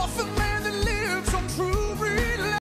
Muffin Man.